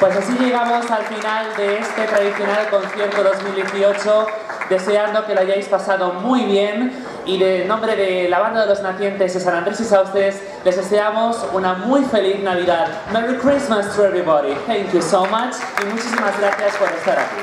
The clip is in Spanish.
Pues así llegamos al final de este tradicional concierto 2018, deseando que lo hayáis pasado muy bien y de nombre de la banda de los nacientes de San Andrés y Saustes les deseamos una muy feliz Navidad. Merry Christmas to everybody. Thank you so much y muchísimas gracias por estar aquí.